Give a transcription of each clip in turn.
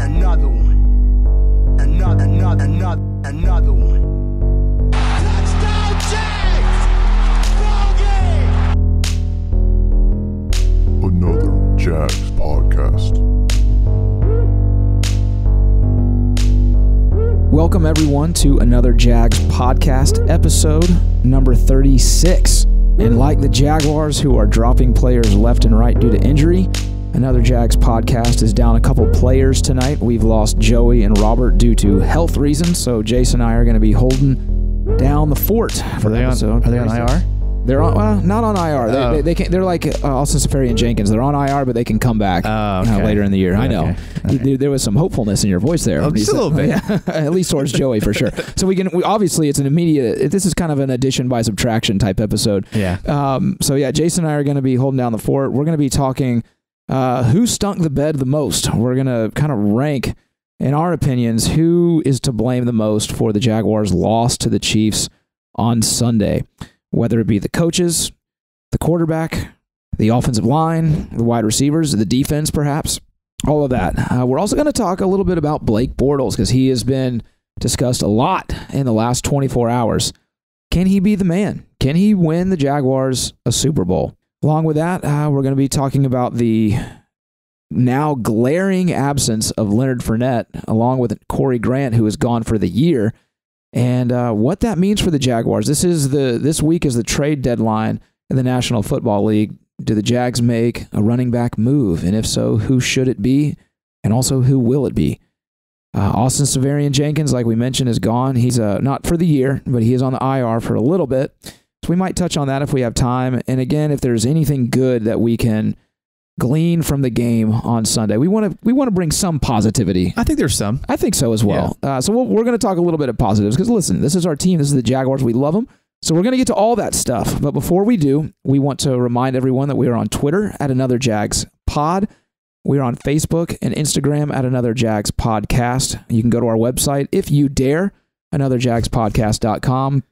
Another one. Another, another, another, another one. Jags! Another Jags podcast. Welcome, everyone, to another Jags podcast episode number 36. And like the Jaguars, who are dropping players left and right due to injury, another Jags podcast is down a couple players tonight. We've lost Joey and Robert due to health reasons, so Jason and I are going to be holding down the fort for Are they on? Are they on IR? They're on, well, not on IR. They, Oh. they, they can, they're like uh, Austin Seferian-Jenkins. They're on IR, but they can come back Oh, uh, okay. later in the year. I know. Okay. There, there was some hopefulness in your voice there. Oh, just a little bit. Yeah, at least towards Joey for sure. So we can we, obviously it's an immediate. This is kind of an addition by subtraction type episode. Yeah. Um, so yeah, Jason and I are going to be holding down the fort. We're going to be talking uh, who stunk the bed the most. We're going to kind of rank, in our opinions, who is to blame the most for the Jaguars' loss to the Chiefs on Sunday, whether it be the coaches, the quarterback, the offensive line, the wide receivers, the defense, perhaps. All of that. Uh, we're also going to talk a little bit about Blake Bortles because he has been discussed a lot in the last 24 hours. Can he be the man? Can he win the Jaguars a Super Bowl? Along with that, uh, we're going to be talking about the now glaring absence of Leonard Fournette, along with Corey Grant, who is gone for the year, and uh, what that means for the Jaguars. This is the this week is the trade deadline in the National Football League. Do the Jags make a running back move, and if so, who should it be, and also who will it be? Uh, Austin Seferian-Jenkins, like we mentioned, is gone. He's uh, not for the year, but he is on the IR for a little bit. So we might touch on that if we have time. And again, if there's anything good that we can glean from the game on Sunday, we want to we want to bring some positivity. I think there's some. I think so as well. Uh, so we'll, we're going to talk a little bit of positives because listen, this is our team. This is the Jaguars. We love them. So we're going to get to all that stuff. But before we do, we want to remind everyone that we are on Twitter at Another Jags Pod. We are on Facebook and Instagram at Another Jags Podcast. You can go to our website if you dare, anotherjagspodcast.com.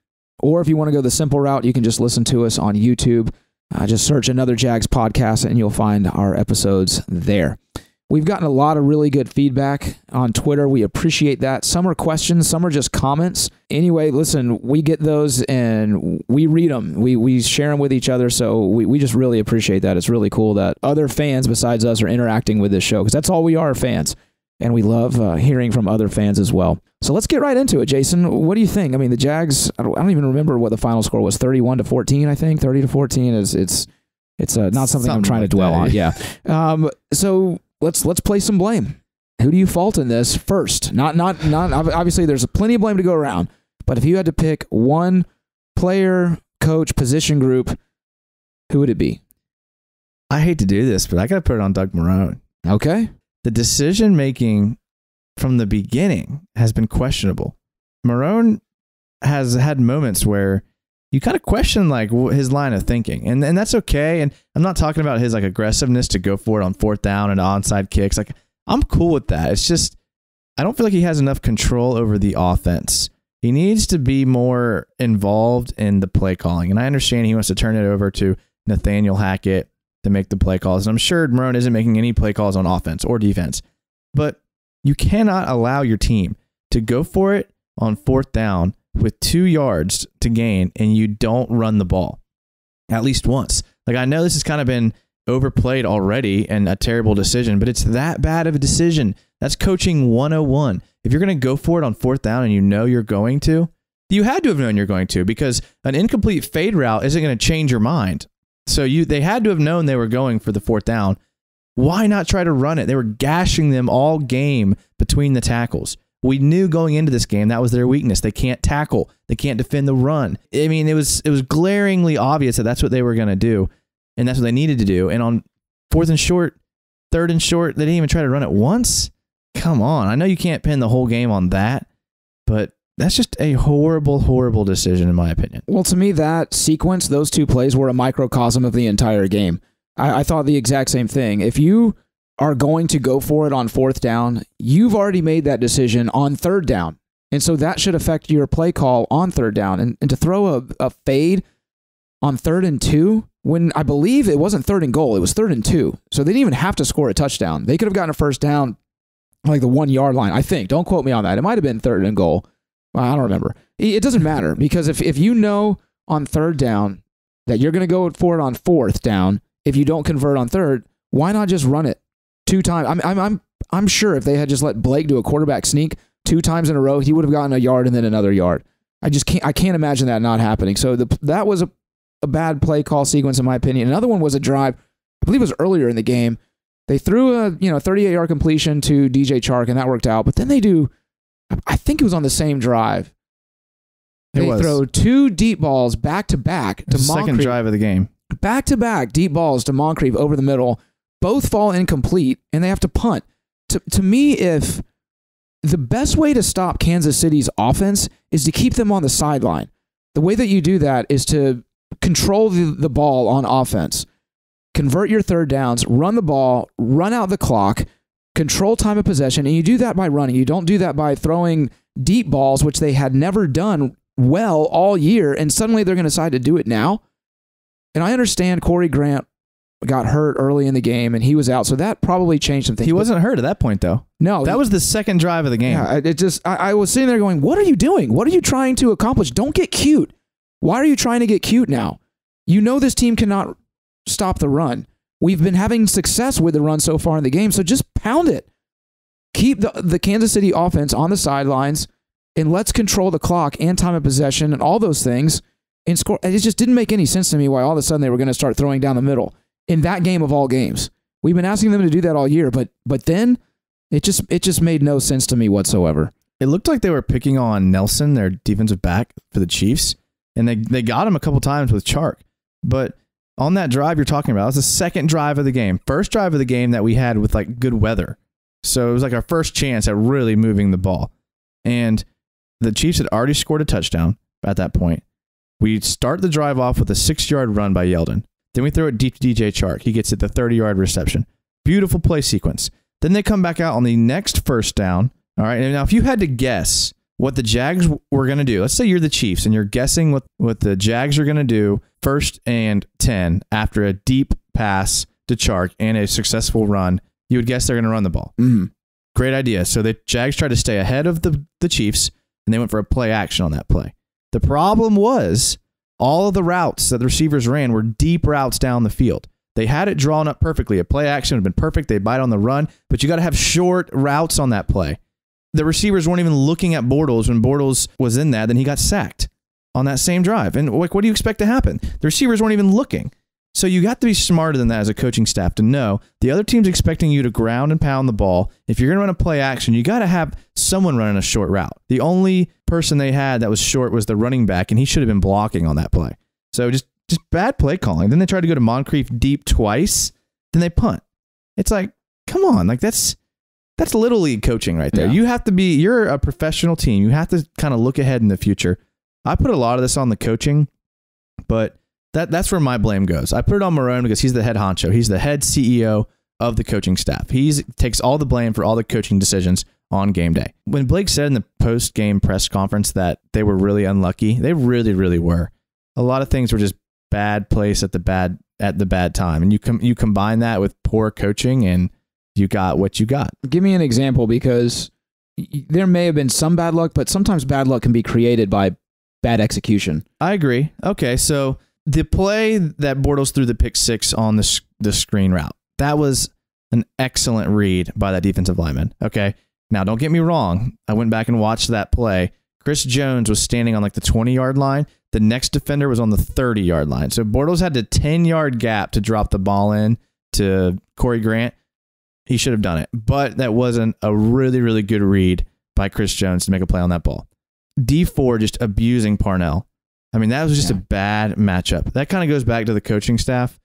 Or if you want to go the simple route, you can just listen to us on YouTube. Uh, just search Another Jags Podcast and you'll find our episodes there. We've gotten a lot of really good feedback on Twitter. We appreciate that. Some are questions, some are just comments. Anyway, listen, we get those and we read them. We, we share them with each other. So we, we just really appreciate that. It's really cool that other fans besides us are interacting with this show because that's all we are fans. And we love uh, hearing from other fans as well. So let's get right into it, Jason. What do you think? I mean, the Jags, I don't, I don't even remember what the final score was 31 to 14, I think. 30 to 14 is it's it's uh, not something, I'm Something trying to dwell on. Yeah. Um, so let's let's play some blame. Who do you fault in this first? Not not not obviously there's plenty of blame to go around, but if you had to pick one player, coach, position group, who would it be? I hate to do this, but I got to put it on Doug Marrone. Okay. The decision making from the beginning has been questionable. Marrone has had moments where you kind of question like his line of thinking, and and that's okay. And I'm not talking about his like aggressiveness to go for it on fourth down and onside kicks. Like I'm cool with that. It's just I don't feel like he has enough control over the offense. He needs to be more involved in the play calling, and I understand he wants to turn it over to Nathaniel Hackett to make the play calls. And I'm sure Marrone isn't making any play calls on offense or defense, but you cannot allow your team to go for it on fourth down with two yards to gain and you don't run the ball at least once. Like I know this has kind of been overplayed already and a terrible decision, but it's that bad of a decision. That's coaching 101. If you're going to go for it on fourth down and you know you're going to, you had to have known you're going to because an incomplete fade route isn't going to change your mind. So you they had to have known they were going for the fourth down. Why not try to run it? They were gashing them all game between the tackles. We knew going into this game that was their weakness. They can't tackle. They can't defend the run. I mean, it was it was glaringly obvious that that's what they were going to do, and that's what they needed to do. And on fourth and short, third and short, they didn't even try to run it once. Come on, I know you can't pin the whole game on that, but that's just a horrible, horrible decision in my opinion. Well, to me, that sequence, those two plays were a microcosm of the entire game. I, I thought the exact same thing. If you are going to go for it on fourth down, you've already made that decision on third down. And so that should affect your play call on third down. And, and to throw a, a fade on third and two when I believe it wasn't third and goal, it was third and two. So they didn't even have to score a touchdown. They could have gotten a first down like the one yard line, I think. Don't quote me on that. It might have been third and goal. Well, I don't remember. It doesn't matter because if, if you know on third down that you're going to go for it on fourth down, if you don't convert on third, why not just run it two times? I'm, I'm, I'm, I'm sure if they had just let Blake do a quarterback sneak two times in a row, he would have gotten a yard and then another yard. I just can't, I can't imagine that not happening. So the, that was a, a bad play call sequence, in my opinion. Another one was a drive, I believe it was earlier in the game. They threw a you know 38 yard completion to DJ Chark, and that worked out. But then they do, I think it was on the same drive. It They was. throw two deep balls back to back to second drive of the game. back to back deep balls to Moncrief over the middle. Both fall incomplete, and they have to punt. To to me, if the best way to stop Kansas City's offense is to keep them on the sideline. The way that you do that is to control the, the ball on offense, convert your third downs, run the ball, run out the clock, control time of possession, and you do that by running. You don't do that by throwing deep balls, which they had never done well all year, and suddenly they're going to decide to do it now. And I understand Corey Grant got hurt early in the game and he was out, so that probably changed some things. He wasn't hurt at that point though. no, That he- was the second drive of the game. yeah, it just I, I was sitting there going, "What are you doing? What are you trying to accomplish? Don't get cute. Why are you trying to get cute now? You know this team cannot stop the run. We've been having success with the run so far in the game, so just pound it. Keep the the Kansas City offense on the sidelines, and let's control the clock and time of possession and all those things and score. It just didn't make any sense to me why all of a sudden they were going to start throwing down the middle in that game of all games. We've been asking them to do that all year, but but then it just it just made no sense to me whatsoever. It looked like they were picking on Nelson, their defensive back for the Chiefs, and they they got him a couple times with Chark. But on that drive you're talking about, was the second drive of the game, first drive of the game that we had with like good weather. So it was like our first chance at really moving the ball. And the Chiefs had already scored a touchdown at that point. We start the drive off with a six yard run by Yeldon. Then we throw it deep to DJ Chark. He gets it the 30 yard reception. Beautiful play sequence. Then they come back out on the next first down. All right. And now, if you had to guess what the Jags were going to do, let's say you're the Chiefs and you're guessing what, what the Jags are going to do first and 10 after a deep pass to Chark and a successful run, you would guess they're going to run the ball. Mm. Great idea. So the Jags tried to stay ahead of the, the Chiefs and they went for a play action on that play. The problem was all of the routes that the receivers ran were deep routes down the field. They had it drawn up perfectly. A play action would have been perfect. They bite on the run, but you got to have short routes on that play. The receivers weren't even looking at Bortles when Bortles was in that. Then he got sacked on that same drive. And like, what do you expect to happen? The receivers weren't even looking. So you got to be smarter than that as a coaching staff to know the other team's expecting you to ground and pound the ball. If you're going to run a play action, you got to have someone running a short route. The only person they had that was short was the running back, and he should have been blocking on that play. So just just bad play calling. Then they tried to go to Moncrief deep twice. Then they punt. It's like, come on, like that's that's little league coaching right there. Yeah. You have to be. You're a professional team. You have to kind of look ahead in the future. I put a lot of this on the coaching, but that that's where my blame goes. I put it on Marrone because he's the head honcho. He's the head CEO of the coaching staff. He takes all the blame for all the coaching decisions on game day. When Blake said in the post game press conference that they were really unlucky, they really, really were. A lot of things were just bad place at the bad at the bad time, and you com- you combine that with poor coaching, and you got what you got. Give me an example because there may have been some bad luck, but sometimes bad luck can be created by bad execution. I agree. Okay, so the play that Bortles threw the pick six on the the screen route that was an excellent read by that defensive lineman. Okay, now don't get me wrong. I went back and watched that play. Chris Jones was standing on like the twenty yard line. The next defender was on the thirty yard line. So Bortles had the ten yard gap to drop the ball in to Corey Grant. He should have done it, but that wasn't a really really good read by Chris Jones to make a play on that ball. Dee Ford just abusing Parnell. I mean, that was just Yeah. a bad matchup. That kind of goes back to the coaching staff.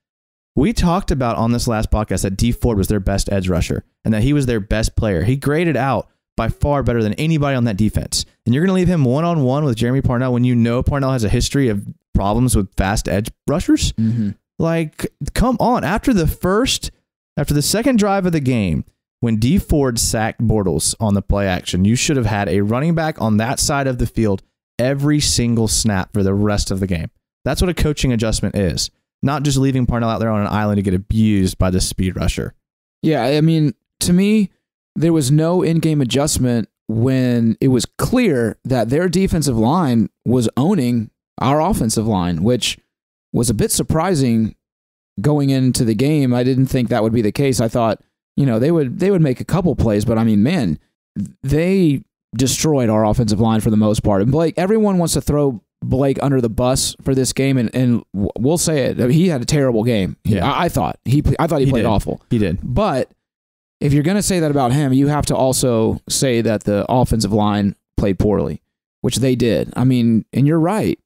We talked about on this last podcast that Dee Ford was their best edge rusher and that he was their best player. He graded out by far better than anybody on that defense. And you're going to leave him one on one with Jermey Parnell when you know Parnell has a history of problems with fast edge rushers? Mm-hmm. Like, come on. After the first, after the second drive of the game, when Dee Ford sacked Bortles on the play action, you should have had a running back on that side of the field every single snap for the rest of the game. That's what a coaching adjustment is. Not just leaving Parnell out there on an island to get abused by the speed rusher. Yeah, I mean, to me, there was no in-game adjustment when it was clear that their defensive line was owning our offensive line, which was a bit surprising going into the game. I didn't think that would be the case. I thought, you know, they would they would make a couple plays, but I mean, man, they destroyed our offensive line for the most part. And Blake, everyone wants to throw Blake under the bus for this game, and, and we'll say it. He had a terrible game. Yeah. I, I thought he I thought he, He played did. awful. He did. But if you're going to say that about him, you have to also say that the offensive line played poorly, which they did. I mean, and you're right.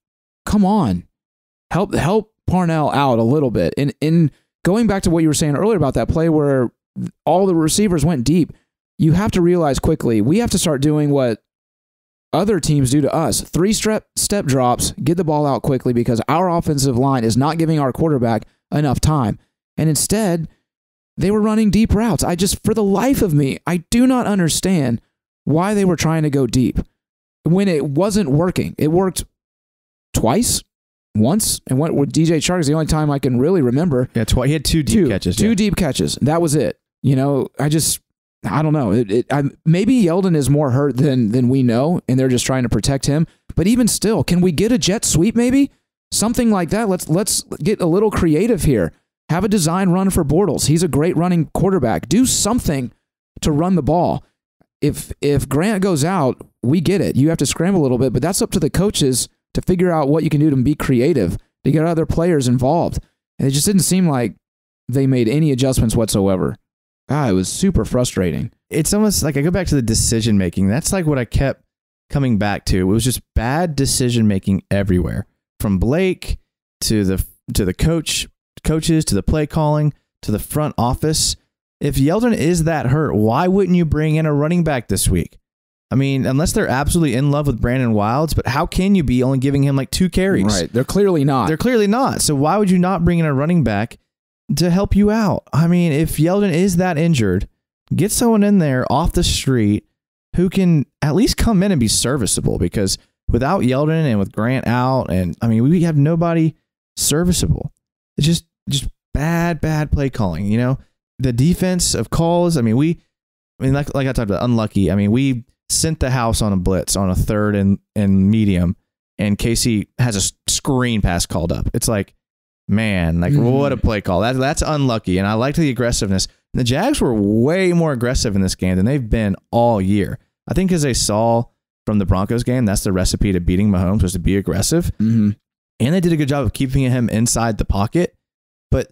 Come on, help help Parnell out a little bit. And in going back to what you were saying earlier about that play where all the receivers went deep, you have to realize quickly we have to start doing what other teams do to us. Three step step drops, get the ball out quickly because our offensive line is not giving our quarterback enough time. And instead, they were running deep routes. I just, for the life of me, I do not understand why they were trying to go deep when it wasn't working. It worked twice, once, and went with DJ Chark is the only time I can really remember. Yeah, twi- he had two deep two catches. two yeah. deep catches. That was it. You know, I just, I don't know. It, it, I, maybe Yeldon is more hurt than than we know, and they're just trying to protect him. But even still, can we get a jet sweep? Maybe something like that. Let's let's get a little creative here. Have a design run for Bortles. He's a great running quarterback. Do something to run the ball. If if Grant goes out, we get it. You have to scramble a little bit, but that's up to the coaches to figure out what you can do to be creative, to get other players involved. And it just didn't seem like they made any adjustments whatsoever. Ah, it was super frustrating. it's almost like I go back to the decision making. That's like what I kept coming back to. It was just bad decision making everywhere, from Blake to the to the coach, coaches to the play calling to the front office. If Yeldon is that hurt, why wouldn't you bring in a running back this week? I mean, unless they're absolutely in love with Brandon Wilds, but how can you be only giving him like two carries? Right. They're clearly not. They're clearly not. So why would you not bring in a running back to help you out? I mean, if Yeldon is that injured, get someone in there off the street who can at least come in and be serviceable because without Yeldon and with Grant out and I mean, we have nobody serviceable. It's just just bad bad play calling, you know? The defense of calls, I mean, we I mean like like I talked about unlucky. I mean, we sent the house on a blitz on a third and and medium and KC has a screen pass called up. It's like, man, like Mhm. what a play call. That that's unlucky. And I liked the aggressiveness. The Jags were way more aggressive in this game than they've been all year. I think because they saw from the Broncos game, that's the recipe to beating Mahomes was to be aggressive. Mhm. And they did a good job of keeping him inside the pocket. But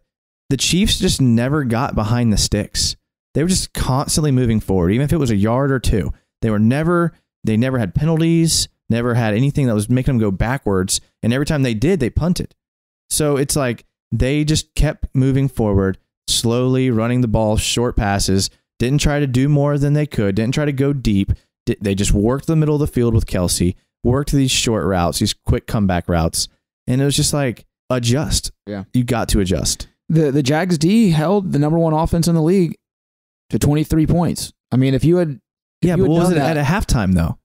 the Chiefs just never got behind the sticks. They were just constantly moving forward, even if it was a yard or two. They were never, they never had penalties, never had anything that was making them go backwards. And every time they did, they punted. So it's like they just kept moving forward, slowly running the ball, short passes, didn't try to do more than they could, didn't try to go deep. They just worked the middle of the field with Kelce, worked these short routes, these quick comeback routes. And it was just like, adjust. Yeah. You got to adjust. The the Jags D held the number one offense in the league to 23 points. I mean, if you had Yeah, you but what was it done at a halftime, though?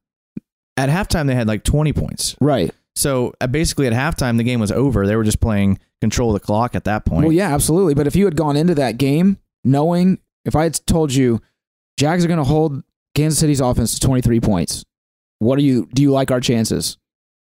At halftime, they had like 20 points. right. So uh, basically, at halftime, the game was over. They were just playing control of the clock at that point. Well, yeah, absolutely. But if you had gone into that game knowing, if I had told you, Jags are going to hold Kansas City's offense to 23 points, what do you do? You like our chances?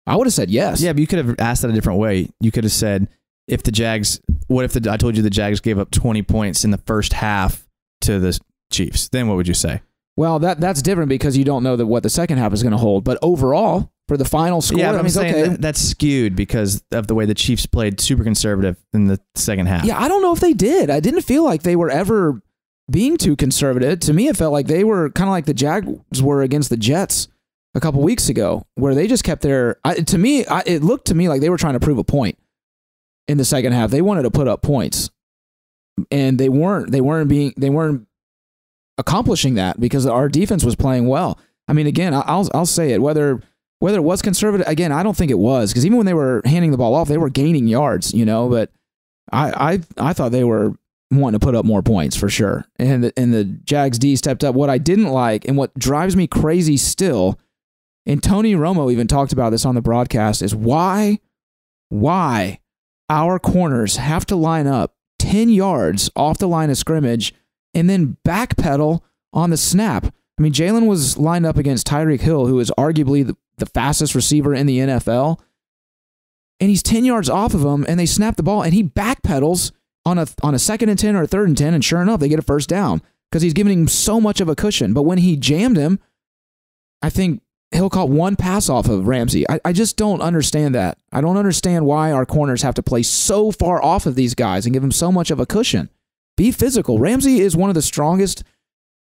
I would have said yes. Yeah, but you could have asked that a different way. You could have said, if the Jags, what if the, I told you the Jags gave up 20 points in the first half to the Chiefs? Then what would you say? Well, that that's different because you don't know that what the second half is going to hold. But overall, for the final score, yeah, I'm saying okay. that, that's skewed because of the way the Chiefs played super conservative in the second half. Yeah, I don't know if they did. I didn't feel like they were ever being too conservative. To me, it felt like they were kind of like the Jags were against the Jets a couple weeks ago, where they just kept their. I, to me, I, it looked to me like they were trying to prove a point in the second half. They wanted to put up points, and they weren't. They weren't being. They weren't accomplishing that because our defense was playing well. I mean, again, I'll I'll say it whether. Whether it was conservative, again, I don't think it was because even when they were handing the ball off, they were gaining yards, you know. But I, I I thought they were wanting to put up more points for sure. And the, and the Jags D stepped up. What I didn't like and what drives me crazy still, and Tony Romo even talked about this on the broadcast, is why why our corners have to line up 10 yards off the line of scrimmage and then backpedal on the snap. I mean, Jalen was lined up against Tyreek Hill, who is arguably the, the fastest receiver in the NFL. And he's 10 yards off of him, and they snap the ball, and he backpedals on a, on a second and 10 or a third and 10. And sure enough, they get a first down because he's giving him so much of a cushion. But when he jammed him, I think Hill caught one pass off of Ramsey. I, I just don't understand that. I don't understand why our corners have to play so far off of these guys and give them so much of a cushion. Be physical. Ramsey is one of the strongest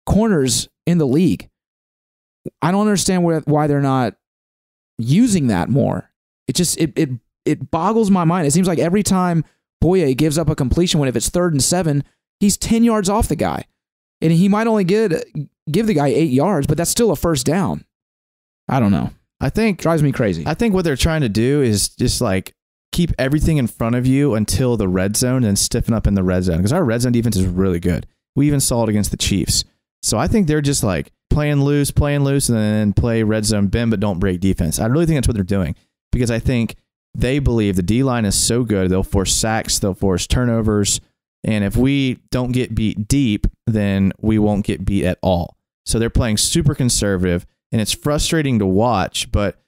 corners in the league. I don't understand why, why they're not using that more. It just it it it boggles my mind. It seems like every time Bouye gives up a completion when if it's third and seven, he's ten yards off the guy, and he might only get give the guy eight yards, but that's still a first down. I don't know. I think Drives me crazy. I think what they're trying to do is just like keep everything in front of you until the red zone and stiffen up in the red zone because our red zone defense is really good. We even saw it against the Chiefs. So I think they're just like playing loose, playing loose, and then play red zone bend, but don't break defense. I really think that's what they're doing because I think they believe the D line is so good they'll force sacks, they'll force turnovers, and if we don't get beat deep, then we won't get beat at all. So they're playing super conservative, and it's frustrating to watch. But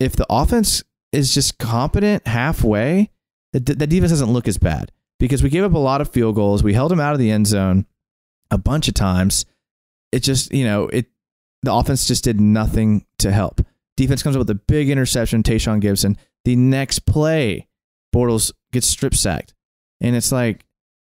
if the offense is just competent halfway, the, the defense doesn't look as bad because we gave up a lot of field goals. We held them out of the end zone a bunch of times. It just, you know, it the offense just did nothing to help. Defense comes up with a big interception, Tashaun Gipson. The next play, Bortles gets strip sacked. And it's like,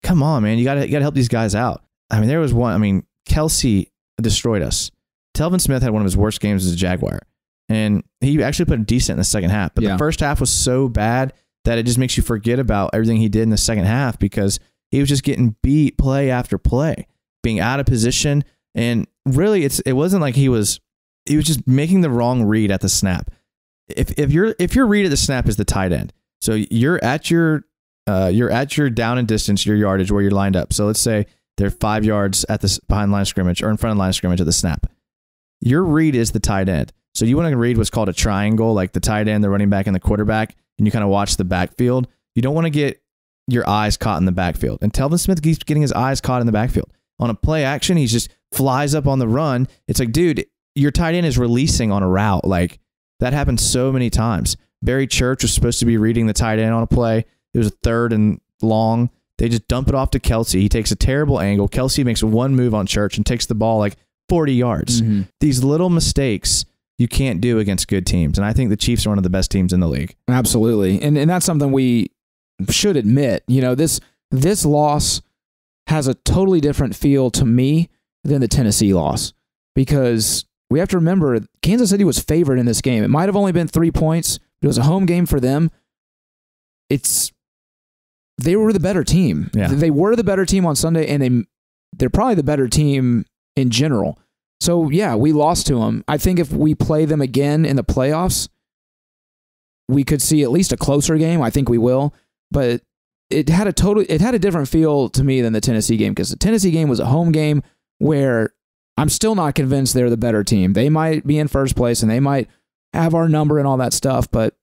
come on, man, you gotta you gotta help these guys out. I mean, there was one, I mean, Kelce destroyed us. Telvin Smith had one of his worst games as a Jaguar. And he actually put a decent in the second half. But Yeah. the first half was so bad that it just makes you forget about everything he did in the second half because he was just getting beat play after play, being out of position. And really it's it wasn't like he was he was just making the wrong read at the snap. If if your if your read at the snap is the tight end, so you're at your uh, you're at your down and distance, your yardage where you're lined up. So let's say they're five yards at the behind line of scrimmage or in front of line of scrimmage at the snap. Your read is the tight end. So you want to read what's called a triangle, like the tight end, the running back, and the quarterback, and you kind of watch the backfield. You don't want to get your eyes caught in the backfield. And Telvin Smith keeps getting his eyes caught in the backfield. On a play action, he just flies up on the run. It's like, dude, your tight end is releasing on a route. Like that happened so many times. Barry Church was supposed to be reading the tight end on a play. It was a third and long. They just dump it off to Kelce. He takes a terrible angle. Kelce makes one move on Church and takes the ball like 40 yards. Mhm. These little mistakes you can't do against good teams. And I think the Chiefs are one of the best teams in the league. Absolutely. And and that's something we should admit. You know, this this loss has a totally different feel to me than the Tennessee loss because we have to remember Kansas City was favored in this game. It might have only been 3 points, but it was a home game for them. It's they were the better team. Yeah. They were the better team on Sunday and they they're probably the better team in general. So, yeah, we lost to them. I think if we play them again in the playoffs, we could see at least a closer game. I think we will, but it had a total it had a different feel to me than the Tennessee game because the Tennessee game was a home game where I'm still not convinced they're the better team. They might be in first place and they might have our number and all that stuff, but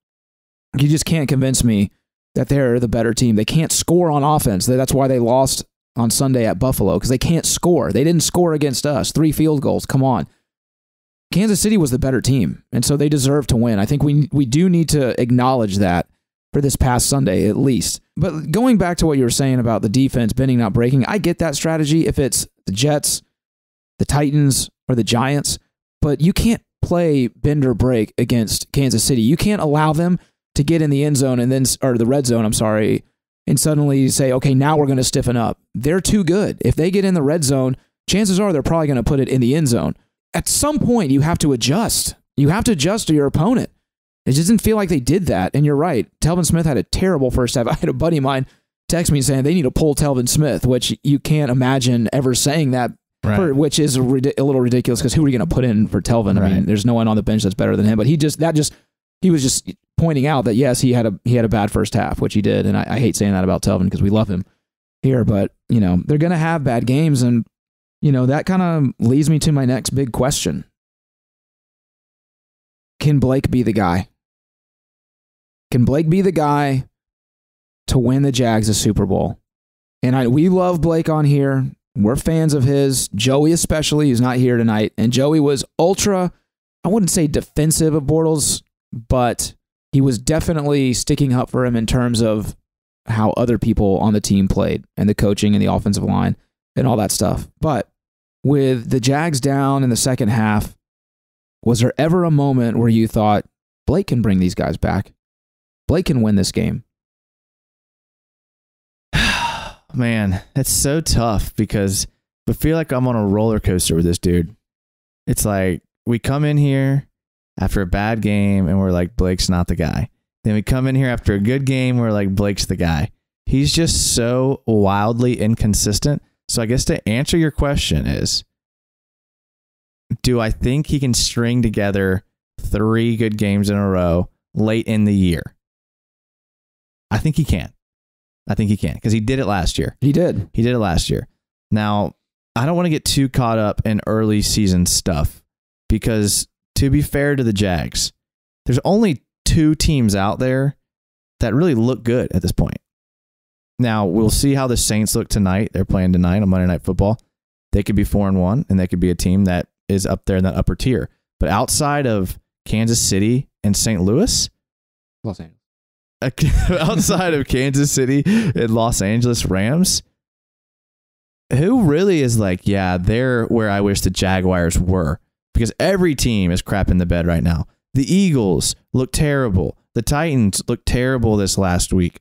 you just can't convince me that they're the better team. They can't score on offense. That's why they lost on Sunday at Buffalo because they can't score. They didn't score against us. Three field goals. Come on. Kansas City was the better team, and so they deserve to win. I think we we do need to acknowledge that for this past Sunday at least. But going back to what you were saying about the defense bending not breaking, I get that strategy if it's the Jets, the Titans, or the Giants, but you can't play bend or break against Kansas City. You can't allow them to get in the end zone and then or the red zone, I'm sorry, and suddenly say, "Okay, now we're going to stiffen up." They're too good. If they get in the red zone, chances are they're probably going to put it in the end zone. At some point, you have to adjust. You have to adjust to your opponent. It just didn't feel like they did that. And you're right. Telvin Smith had a terrible first half. I had a buddy of mine text me saying they need to pull Telvin Smith, which you can't imagine ever saying that, for, which is a, a little ridiculous because who are you going to put in for Telvin? I mean, there's no one on the bench that's better than him. But he just, that just, he was just pointing out that yes, he had a he had a bad first half, which he did, and I, I hate saying that about Telvin because we love him here, but you know they're gonna have bad games, and you know that kind of leads me to my next big question: Can Blake be the guy? Can Blake be the guy to win the Jags a Super Bowl? And I, we love Blake on here. We're fans of his. Joey, especially, who's not here tonight. And Joey was ultra, I wouldn't say defensive of Bortles, but he was definitely sticking up for him in terms of how other people on the team played and the coaching and the offensive line and all that stuff. But with the Jags down in the second half, was there ever a moment where you thought Blake can bring these guys back? Blake can win this game. Man, that's so tough because I feel like I'm on a roller coaster with this dude. It's like we come in here after a bad game and we're like, Blake's not the guy. Then we come in here after a good game, we're like, Blake's the guy. He's just so wildly inconsistent. So I guess to answer your question is do I think he can string together three good games in a row late in the year? I think he can. I think he can because he did it last year. He did. He did it last year. Now, I don't want to get too caught up in early season stuff because, to be fair to the Jags, there's only two teams out there that really look good at this point. Now, we'll see how the Saints look tonight. They're playing tonight on Monday Night Football. They could be 4 and 1, and they could be a team that is up there in that upper tier. But outside of Kansas City and St. Louis, Los Angeles. outside of Kansas City and Los Angeles Rams, who really is like, yeah, they're where I wish the Jaguars were because every team is crap in the bed right now. The Eagles look terrible. The Titans look terrible this last week.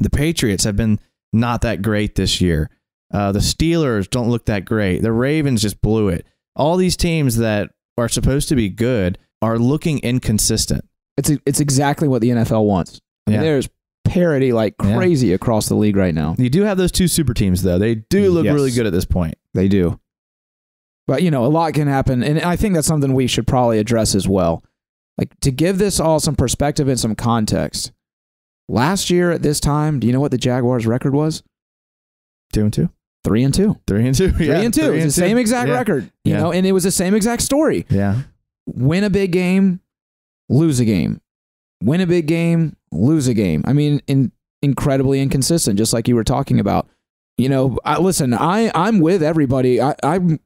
The Patriots have been not that great this year. Uh, the Steelers don't look that great. The Ravens just blew it. All these teams that are supposed to be good are looking inconsistent. It's it's exactly what the NFL wants. I mean, Yeah. there's parity like Yeah. crazy across the league right now. You do have those two super teams, though. They do look Yes. really good at this point. They do. But you know, a lot can happen, and I think that's something we should probably address as well. Like to give this all some perspective and some context. Last year at this time, do you know what the Jaguars' record was? Two and two. Three and two. Three and two. Three yeah, and two. three It's the two. same exact Yeah. record. You Yeah. know, and it was the same exact story. Yeah. Win a big game, lose a game. Win a big game, lose a game. I mean, in, incredibly inconsistent, just like you were talking about. You know, I, listen, I I'm with everybody. I, I'm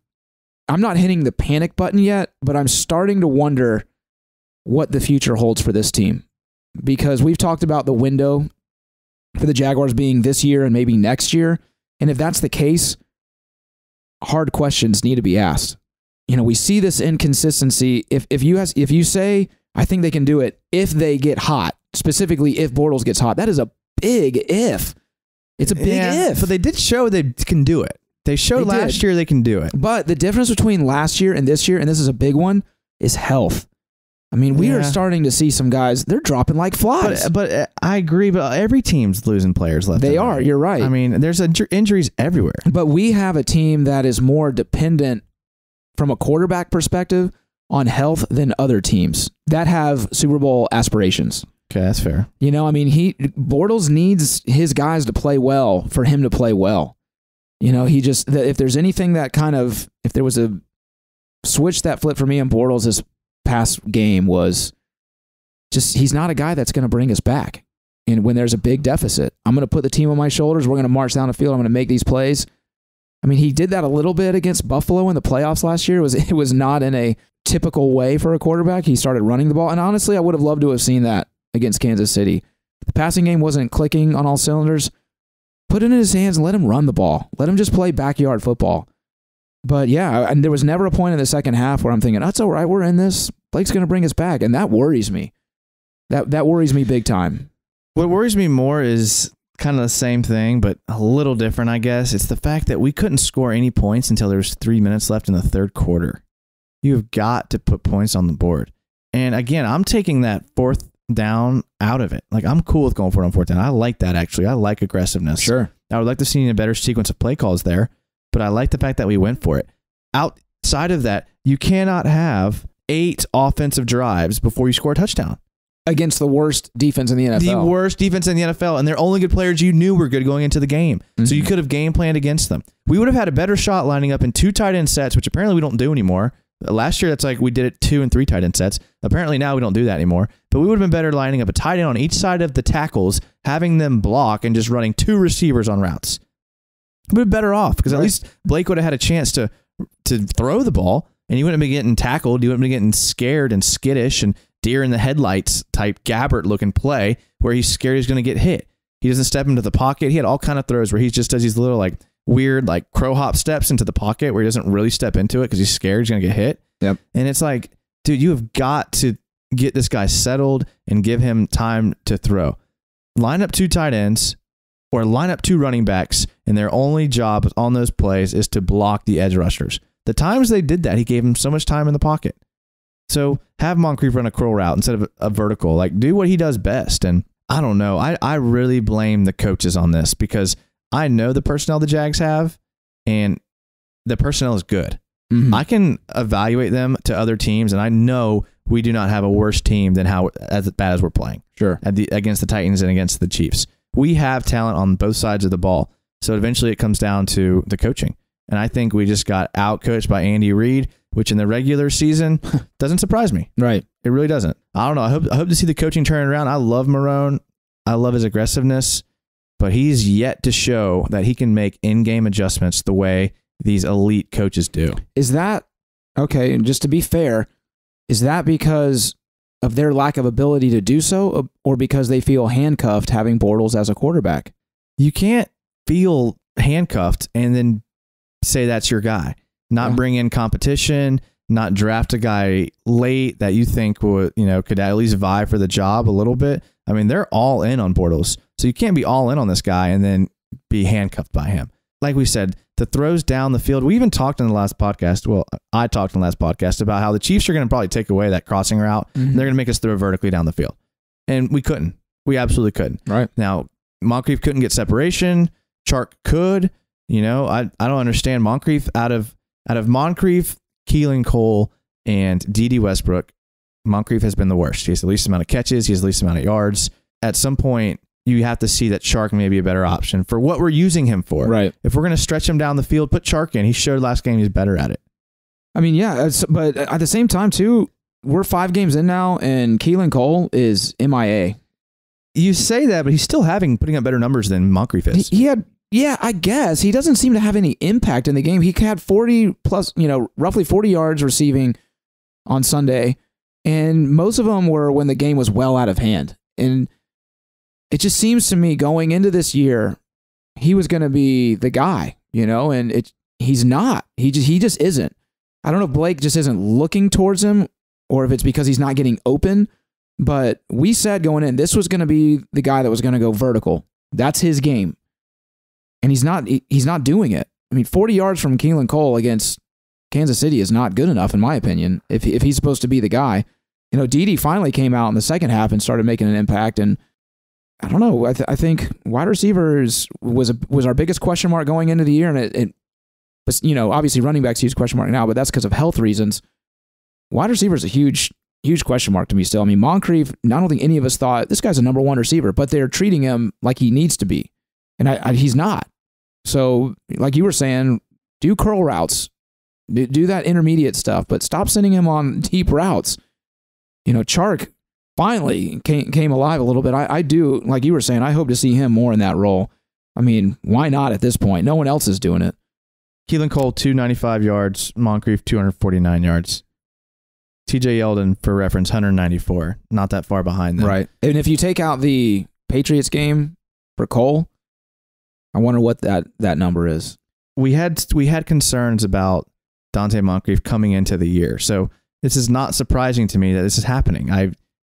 I'm not hitting the panic button yet, but I'm starting to wonder what the future holds for this team because we've talked about the window for the Jaguars being this year and maybe next year, and if that's the case, hard questions need to be asked. You know, we see this inconsistency. If if you has, if you say I think they can do it if they get hot, specifically if Bortles gets hot, that is a big if. It's a big Yeah, if. But they did show they can do it. They showed They last did. year they can do it. But the difference between last year and this year, and this is a big one, is health. I mean, we are starting to see some guys, they're dropping like flies. But, but uh, I agree. But every team's losing players left. they are, right. you're right. I mean, there's inju- injuries everywhere. but we have a team that is more dependent from a quarterback perspective on health than other teams that have Super Bowl aspirations. Okay, that's fair. You know, I mean, he Bortles needs his guys to play well for him to play well. You know, he just if there's anything that kind of if there was a switch that flipped for me on Bortles this past game was just he's not a guy that's going to bring us back. And when there's a big deficit, I'm going to put the team on my shoulders. We're going to march down the field. I'm going to make these plays. I mean, he did that a little bit against Buffalo in the playoffs last year. It was it was not in a typical way for a quarterback. He started running the ball, and honestly, I would have loved to have seen that against Kansas City. The passing game wasn't clicking on all cylinders. Put it in his hands and let him run the ball. Let him just play backyard football. But yeah, and there was never a point in the second half where I'm thinking, that's all right, we're in this. Blake's going to bring us back. And that worries me. That, that worries me big time. What worries me more is kind of the same thing, but a little different, I guess. It's the fact that we couldn't score any points until there was three minutes left in the third quarter. You've got to put points on the board. And again, I'm taking that fourth down out of it. Like I'm cool with going for it on fourth down. I like that actually. I like aggressiveness. Sure. I would like to see a better sequence of play calls there, but I like the fact that we went for it. Outside of that, you cannot have eight offensive drives before you score a touchdown. Against the worst defense in the NFL. The worst defense in the NFL, and they're only good players you knew were good going into the game. So you Mhm. could have game planned against them. We would have had a better shot lining up in two tight end sets, which apparently we don't do anymore. Last year, that's like we did it two and three tight end sets. Apparently now we don't do that anymore. But we would have been better lining up a tight end on each side of the tackles, having them block, and just running two receivers on routes. We'd have been better off because at Right. least Blake would have had a chance to to throw the ball, and he wouldn't be getting tackled. He wouldn't be getting scared and skittish and deer in the headlights type Gabbert looking play where he's scared he's going to get hit. He doesn't step into the pocket. He had all kind of throws where he just does these little like weird like crow hop steps into the pocket where he doesn't really step into it because he's scared he's going to get hit. Yep. And it's like, dude, you have got to get this guy settled and give him time to throw. Line up two tight ends or line up two running backs, and their only job on those plays is to block the edge rushers. The times they did that, he gave him so much time in the pocket. So have Moncrief run a curl route instead of a vertical. Like do what he does best. And I don't know. I, I really blame the coaches on this because I know the personnel the Jags have, and the personnel is good. Mhm. I can evaluate them to other teams, and I know we do not have a worse team than how as bad as we're playing sure. at the against the Titans and against the Chiefs. We have talent on both sides of the ball. So eventually it comes down to the coaching. And I think we just got out coached by Andy Reid, which in the regular season doesn't surprise me. Right. It really doesn't. I don't know. I hope I hope to see the coaching turn around. I love Marrone. I love his aggressiveness, but he's yet to show that he can make in-game adjustments the way these elite coaches do. Is that okay? And just to be fair, is that because of their lack of ability to do so, or because they feel handcuffed having Bortles as a quarterback? You can't feel handcuffed and then say that's your guy. Not Yeah. bring in competition, not draft a guy late that you think would, you know, could at least vie for the job a little bit. I mean, they're all in on Bortles. So you can't be all in on this guy and then be handcuffed by him. Like we said, the throws down the field. We even talked in the last podcast. Well, I talked in the last podcast about how the Chiefs are going to probably take away that crossing route. Mhm. They're going to make us throw vertically down the field. And we couldn't. We absolutely couldn't. Right. Now, Moncrief couldn't get separation. Chark could. You know, I, I don't understand Moncrief out of out of Moncrief, Keelan Cole, and DeDe Westbrook. Moncrief has been the worst. He has the least amount of catches. He has the least amount of yards. At some point, you have to see that Chark may be a better option for what we're using him for. Right. If we're going to stretch him down the field, put Chark in. He showed last game he's better at it. I mean, yeah, but at the same time, too, we're five games in now, and Keelan Cole is MIA. You say that, but he's still having putting up better numbers than Moncrief He, he had, yeah, I guess he doesn't seem to have any impact in the game. He had forty plus, you know, roughly forty yards receiving on Sunday, and most of them were when the game was well out of hand. And it just seems to me going into this year, he was going to be the guy, you know, and it he's not. He just he just isn't. I don't know if Blake just isn't looking towards him, or if it's because he's not getting open. But we said going in, this was going to be the guy that was going to go vertical. That's his game, and he's not he's not doing it. I mean, forty yards from Keelan Cole against Kansas City is not good enough, in my opinion. If if he's supposed to be the guy, you know, DeDe finally came out in the second half and started making an impact. And I don't know. I, th- I think wide receivers was a, was our biggest question mark going into the year, and it, it you know, obviously running backs huge question mark now, but that's because of health reasons. Wide receiver is a huge, huge question mark to me still. I mean, Moncrief, I don't think any of us thought this guy's a number one receiver, but they're treating him like he needs to be, and I, I, he's not. So, like you were saying, do curl routes, do, do that intermediate stuff, but stop sending him on deep routes. You know, Chark finally came, came alive a little bit. I, I do, like you were saying, I hope to see him more in that role. I mean, why not at this point? No one else is doing it. Keelan Cole, 295 yards. Moncrief, 249 yards. TJ Yeldon, for reference, 194. Not that far behind them. Right. And if you take out the Patriots game for Cole, I wonder what that, that number is. We had we had concerns about Donte Moncrief coming into the year. So this is not surprising to me that this is happening. I